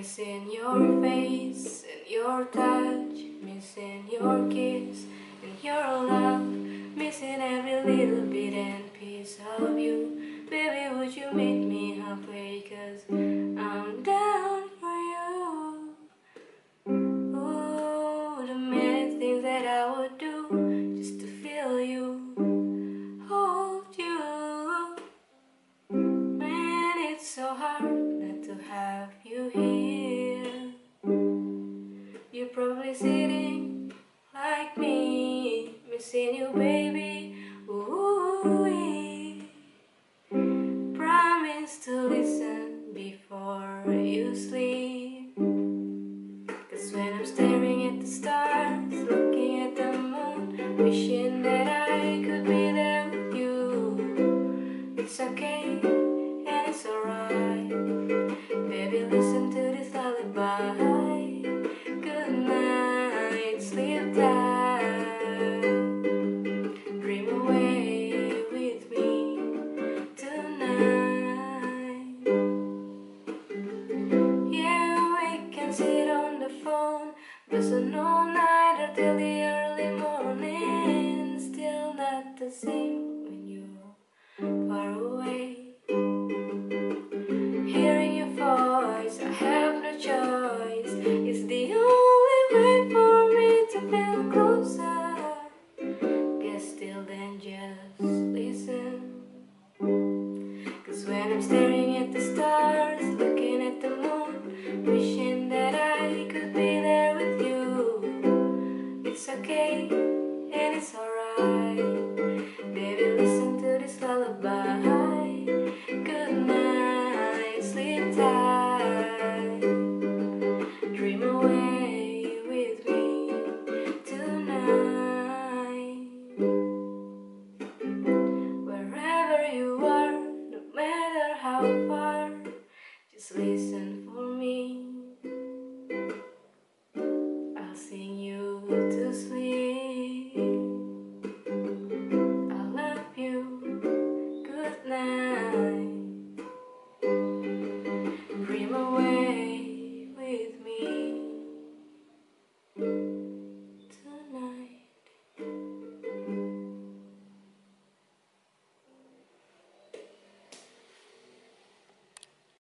Missing your face and your touch, missing your kiss and your love, missing every little bit and piece of you. Baby, would you meet me halfway? Cause I'm down for you. Ooh, the many things that I would do just to feel you, hold you. Man, it's so hard not to have you here. Missing you, baby. Ooh, promise to listen before you sleep. Cause when I'm staring at the stars, looking at the moon, wishing that I could be there with you, it's okay and it's alright. Baby, listen to this lullaby. Phone, listen all night or till the early morning. Still not the same when you're far away. Hearing your voice, I have no choice. It's the only way for me to feel closer. Guess still then just listen. Cause when I'm staring It's okay and it's alright. Baby, listen to this lullaby. Good night, sleep tight. Dream away with me tonight. Wherever you are, no matter how far Just listen